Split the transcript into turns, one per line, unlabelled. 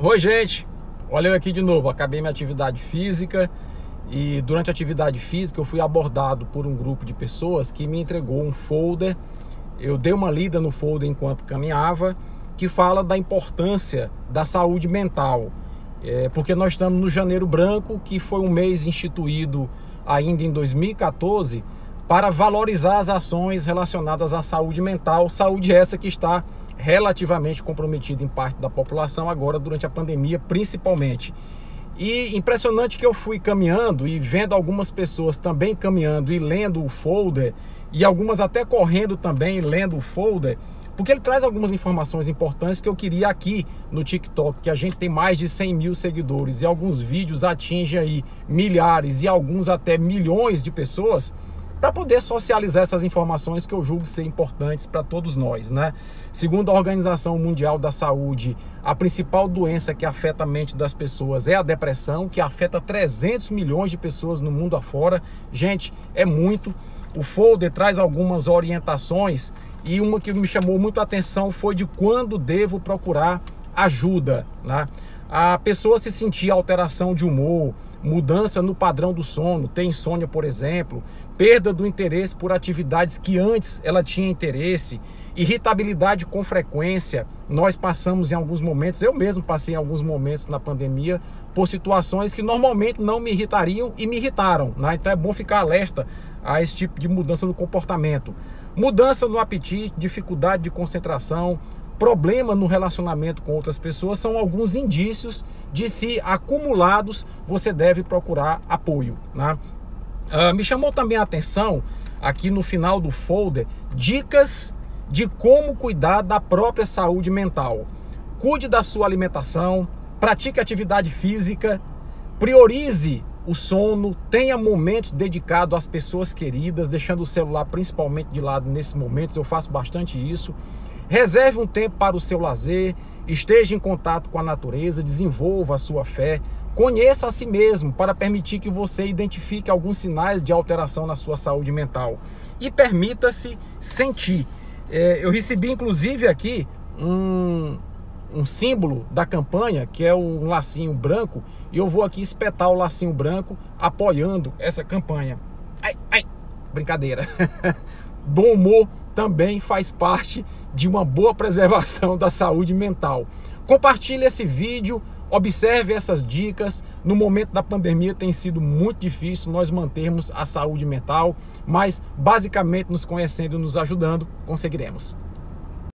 Oi, gente. Olha eu aqui de novo. Acabei minha atividade física e durante a atividade física eu fui abordado por um grupo de pessoas que me entregou um folder. Eu dei uma lida no folder enquanto caminhava, que fala da importância da saúde mental. É, porque nós estamos no Janeiro Branco, que foi um mês instituído ainda em 2014 para valorizar as ações relacionadas à saúde mental, saúde essa que está relativamente comprometido em parte da população agora durante a pandemia, principalmente. E impressionante que eu fui caminhando e vendo algumas pessoas também caminhando e lendo o folder, e algumas até correndo também lendo o folder, porque ele traz algumas informações importantes que eu queria aqui no TikTok, que a gente tem mais de 100 mil seguidores e alguns vídeos atingem aí milhares e alguns até milhões de pessoas para poder socializar essas informações que eu julgo ser importantes para todos nós, né? Segundo a Organização Mundial da Saúde, a principal doença que afeta a mente das pessoas é a depressão, que afeta 300 milhões de pessoas no mundo afora. Gente, é muito. O folder traz algumas orientações e uma que me chamou muito a atenção foi de quando devo procurar ajuda, né? A pessoa se sentir alteração de humor, mudança no padrão do sono, ter insônia, por exemplo, perda do interesse por atividades que antes ela tinha interesse, irritabilidade com frequência. Nós passamos em alguns momentos, eu mesmo passei em alguns momentos na pandemia por situações que normalmente não me irritariam e me irritaram. Né? Então é bom ficar alerta a esse tipo de mudança no comportamento. Mudança no apetite, dificuldade de concentração, problema no relacionamento com outras pessoas são alguns indícios de se acumulados você deve procurar apoio. Né? Uh, me chamou também a atenção aqui no final do folder dicas de como cuidar da própria saúde mental. Cuide da sua alimentação, pratique atividade física, priorize o sono, tenha momentos dedicados às pessoas queridas, deixando o celular principalmente de lado nesses momentos. Eu faço bastante isso. Reserve um tempo para o seu lazer, esteja em contato com a natureza, desenvolva a sua fé, conheça a si mesmo para permitir que você identifique alguns sinais de alteração na sua saúde mental e permita-se sentir. É, eu recebi inclusive aqui um, um símbolo da campanha, que é um lacinho branco, e eu vou aqui espetar o lacinho branco apoiando essa campanha. Ai, ai, brincadeira. Bom humor também faz parte de uma boa preservação da saúde mental. Compartilhe esse vídeo, observe essas dicas. No momento da pandemia tem sido muito difícil nós mantermos a saúde mental, mas basicamente nos conhecendo e nos ajudando, conseguiremos.